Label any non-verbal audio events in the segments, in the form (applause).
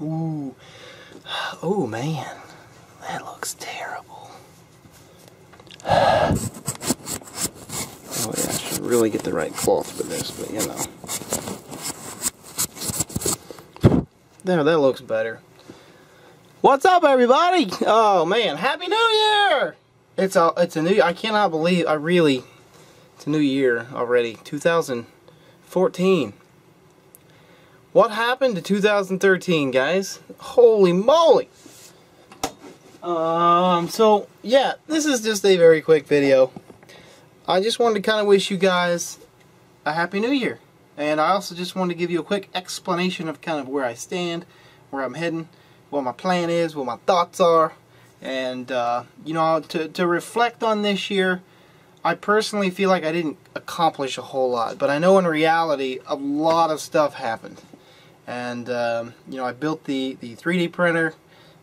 Ooh. Oh man, that looks terrible. oh yeah, I should really get the right cloth for this, but you know. There, that looks better. What's up, everybody? Oh man, Happy New Year! It's a, it's a new. I cannot believe. I really, it's a new year already. 2014. What happened to 2013, guys? Holy moly! Um, so, yeah, this is just a very quick video. I just wanted to kind of wish you guys a Happy New Year. And I also just wanted to give you a quick explanation of kind of where I stand, where I'm heading, what my plan is, what my thoughts are. And, uh, you know, to, to reflect on this year, I personally feel like I didn't accomplish a whole lot. But I know in reality, a lot of stuff happened and um, you know I built the the 3D printer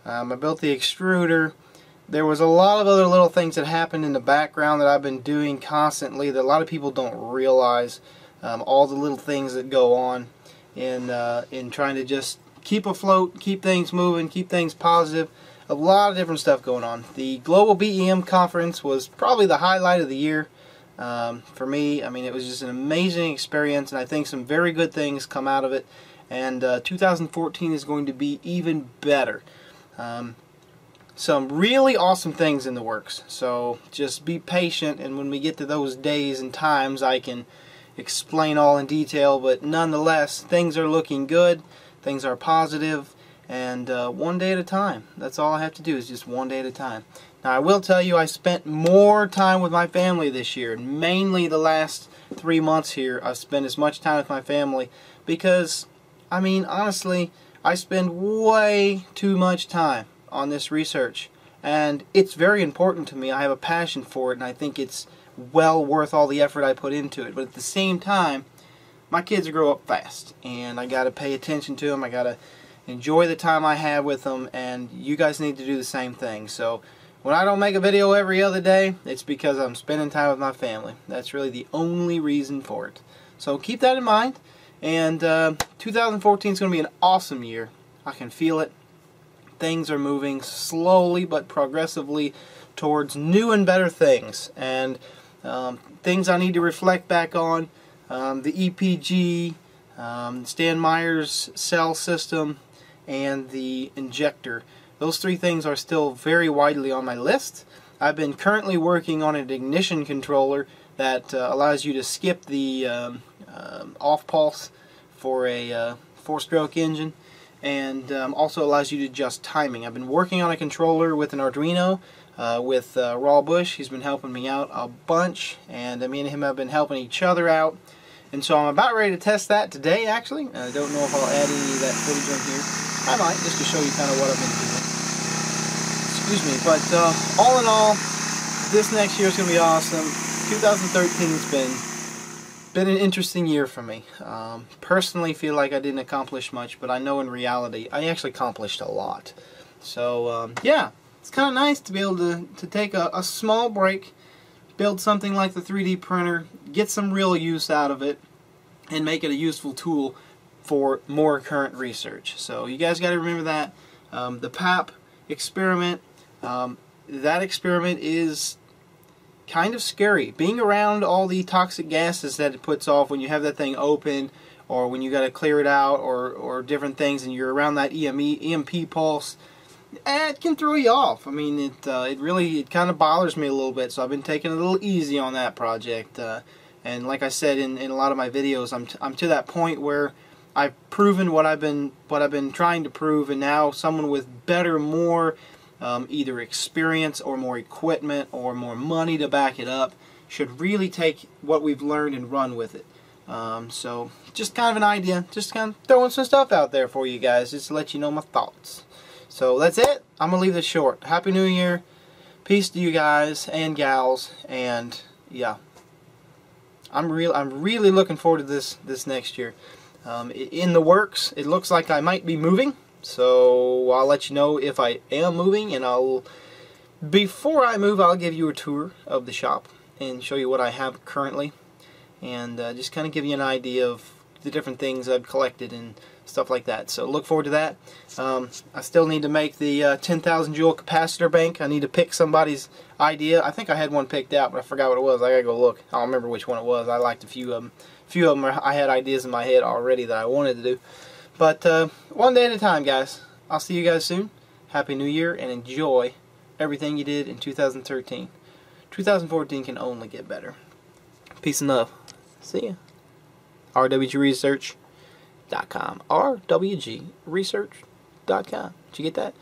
um, I built the extruder. There was a lot of other little things that happened in the background that I've been doing constantly that a lot of people don't realize um, all the little things that go on in uh, in trying to just keep afloat keep things moving keep things positive. A lot of different stuff going on. The global BEM conference was probably the highlight of the year um, for me. I mean it was just an amazing experience and I think some very good things come out of it and uh, 2014 is going to be even better. Um, some really awesome things in the works, so just be patient, and when we get to those days and times, I can explain all in detail, but nonetheless, things are looking good, things are positive, and uh, one day at a time. That's all I have to do is just one day at a time. Now, I will tell you, I spent more time with my family this year, mainly the last three months here. I've spent as much time with my family because I mean, honestly, I spend way too much time on this research. And it's very important to me. I have a passion for it, and I think it's well worth all the effort I put into it. But at the same time, my kids grow up fast, and I got to pay attention to them. I got to enjoy the time I have with them, and you guys need to do the same thing. So when I don't make a video every other day, it's because I'm spending time with my family. That's really the only reason for it. So keep that in mind. And uh, 2014 is going to be an awesome year. I can feel it. Things are moving slowly but progressively towards new and better things. And um, things I need to reflect back on. Um, the EPG, um, Stan Meyer's cell system, and the injector. Those three things are still very widely on my list. I've been currently working on an ignition controller that uh, allows you to skip the um, um, off pulse for a uh, four-stroke engine and um, also allows you to adjust timing. I've been working on a controller with an Arduino uh, with uh, Raw Bush. He's been helping me out a bunch and me and him have been helping each other out. And so I'm about ready to test that today actually. I don't know if I'll add any of that footage in here. I might just to show you kind of what I've been doing. Excuse me, but uh, all in all, this next year is going to be awesome. 2013's been been an interesting year for me. Um, personally, feel like I didn't accomplish much, but I know in reality I actually accomplished a lot. So um, yeah, it's kind of nice to be able to to take a, a small break, build something like the 3D printer, get some real use out of it, and make it a useful tool for more current research. So you guys got to remember that um, the Papp experiment. Um, that experiment is kind of scary. Being around all the toxic gases that it puts off when you have that thing open or when you got to clear it out or, or different things and you're around that EME, EMP pulse, eh, it can throw you off. I mean, it, uh, it really, it kind of bothers me a little bit, so I've been taking a little easy on that project. Uh, and like I said in, in a lot of my videos, I'm, I'm to that point where I've proven what I've been what I've been trying to prove, and now someone with better, more um, either experience or more equipment or more money to back it up should really take what we've learned and run with it. Um, so just kind of an idea, just kind of throwing some stuff out there for you guys, just to let you know my thoughts. So that's it. I'm gonna leave this short. Happy New Year, peace to you guys and gals, and yeah, I'm real. I'm really looking forward to this this next year. Um, in the works, it looks like I might be moving. So I'll let you know if I am moving and I'll before I move I'll give you a tour of the shop and show you what I have currently and uh, just kind of give you an idea of the different things I've collected and stuff like that. So look forward to that. Um, I still need to make the uh, 10,000 joule capacitor bank. I need to pick somebody's idea. I think I had one picked out, but I forgot what it was. I gotta go look. I don't remember which one it was. I liked a few of them. A few of them I had ideas in my head already that I wanted to do. But uh, one day at a time, guys. I'll see you guys soon. Happy New Year and enjoy everything you did in 2013. 2014 can only get better. Peace and love. See ya. RWGResearch.com. RWGResearch.com. Did you get that?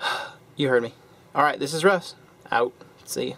(sighs) You heard me. Alright, this is Russ. Out. See ya.